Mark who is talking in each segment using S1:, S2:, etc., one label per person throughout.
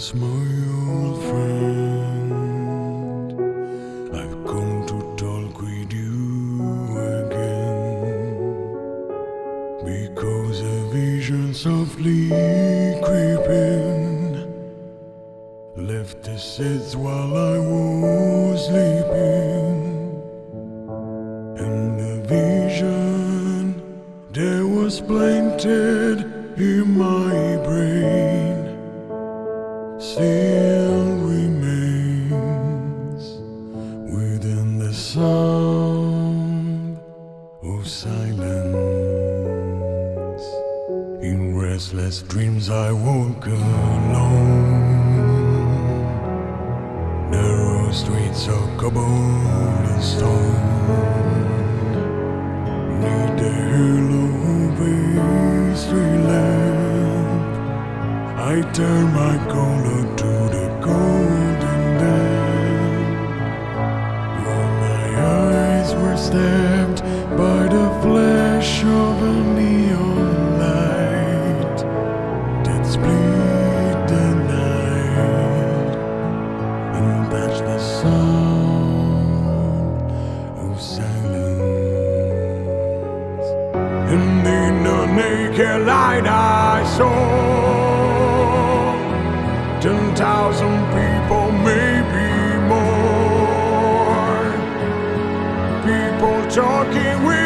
S1: Silence, my old friend. I've come to talk with you again. Because a vision softly creeping left the seeds while I was sleeping. And the vision there was planted in my brain still remains within the sound of silence. In restless dreams, I walk alone. Narrow streets of cobblestone. I turn my collar to the golden lamp. When my eyes were stabbed by the flash of a neon light that split the night and touched the sound of silence. And in the naked light I saw thousand people, maybe more. People talking without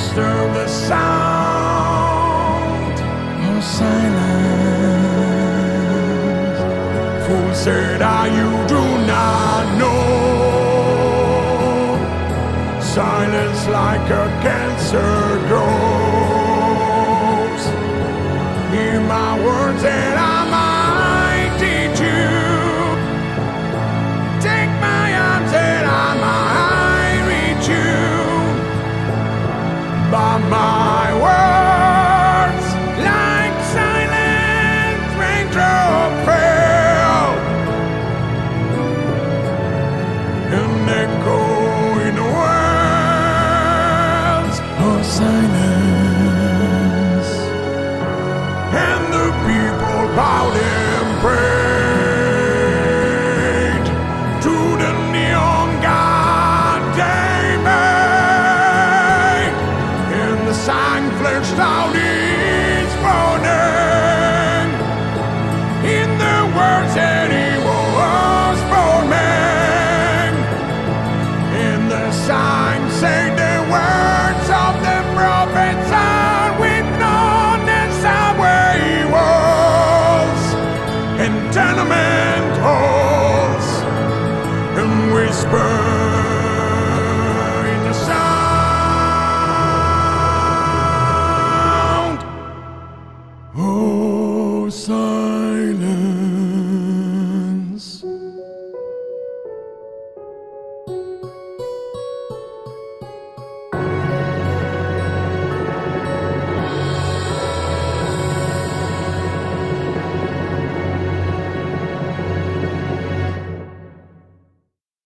S1: disturb the sound of silence. Fool said, I you do not know. Silence like a cancer my words in the words that he was and the sign say the words of the prophets are with none and where he was and tenement halls. And whisper silence